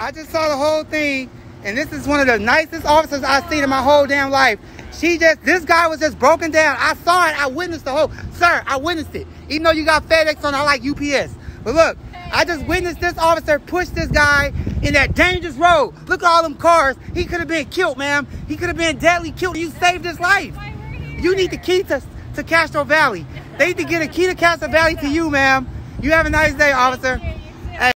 I just saw the whole thing, and this is one of the nicest officers I've seen in my whole damn life. She just, this guy was just broken down. I saw it. I witnessed the whole, sir, I witnessed it. Even though you got FedEx on, I like UPS. But look, I just witnessed this officer push this guy in that dangerous road. Look at all them cars. He could have been killed, ma'am. He could have been deadly killed. You saved his life. You need the key to, to Castro Valley. They need to get a key to Castro Valley to you, ma'am. You have a nice day, officer.